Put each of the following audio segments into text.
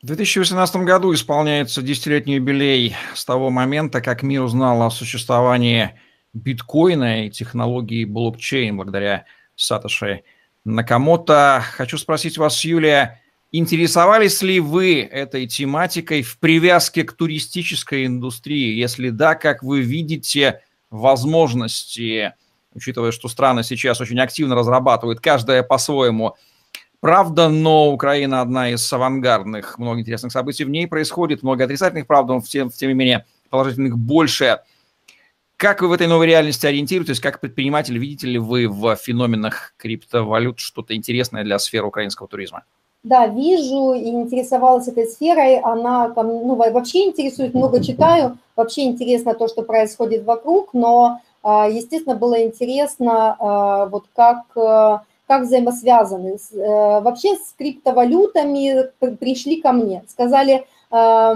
В 2018 году исполняется десятилетний юбилей с того момента, как мир узнал о существовании биткоина и технологии блокчейн благодаря Сатоши Накамото. Хочу спросить вас, Юлия, интересовались ли вы этой тематикой в привязке к туристической индустрии? Если да, как вы видите возможности, учитывая, что страны сейчас очень активно разрабатывают, каждая по-своему – Правда, но Украина одна из авангардных, много интересных событий в ней происходит, много отрицательных, правда, но тем, тем не менее положительных больше. Как вы в этой новой реальности ориентируетесь, как предприниматель, видите ли вы в феноменах криптовалют что-то интересное для сферы украинского туризма? Да, вижу и интересовалась этой сферой, она ну, вообще интересует, много читаю, вообще интересно то, что происходит вокруг, но, а, естественно, было интересно, а, вот как а, как взаимосвязаны. Э, вообще с криптовалютами пришли ко мне, сказали, э,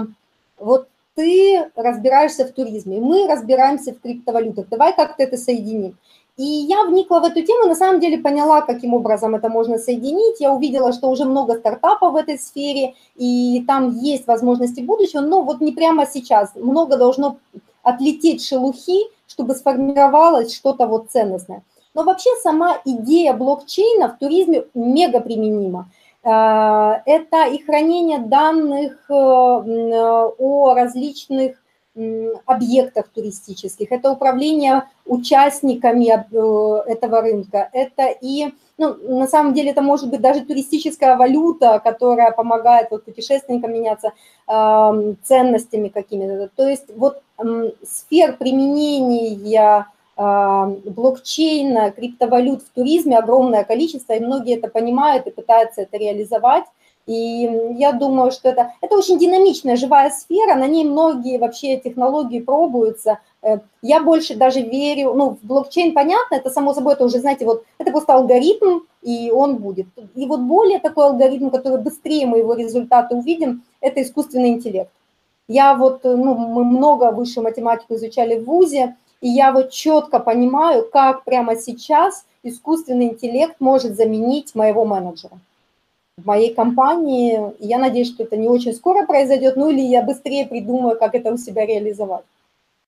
вот ты разбираешься в туризме, мы разбираемся в криптовалютах, давай как-то это соединим. И я вникла в эту тему, на самом деле поняла, каким образом это можно соединить. Я увидела, что уже много стартапов в этой сфере, и там есть возможности будущего, но вот не прямо сейчас. Много должно отлететь шелухи, чтобы сформировалось что-то вот ценностное. Но вообще сама идея блокчейна в туризме мега применима. Э, это и хранение данных э, о различных объектах туристических, это управление участниками э, этого рынка, это и, ну, на самом деле это может быть даже туристическая валюта, которая помогает вот путешественникам меняться э, ценностями какими-то. То есть вот э, сфер применения а, блокчейна, криптовалют в туризме огромное количество, и многие это понимают и пытаются это реализовать. И я думаю, что это, это очень динамичная, живая сфера, на ней многие вообще технологии пробуются. Э, я больше даже верю, ну, в блокчейн понятно, это само собой, это уже, знаете, вот это просто алгоритм, и он будет. И вот более такой алгоритм, который быстрее мы его результаты увидим, это искусственный интеллект. Я вот, ну, мы много высшую математику изучали в ВУЗе, и я вот четко понимаю, как прямо сейчас искусственный интеллект может заменить моего менеджера в моей компании. Я надеюсь, что это не очень скоро произойдет, ну или я быстрее придумаю, как это у себя реализовать.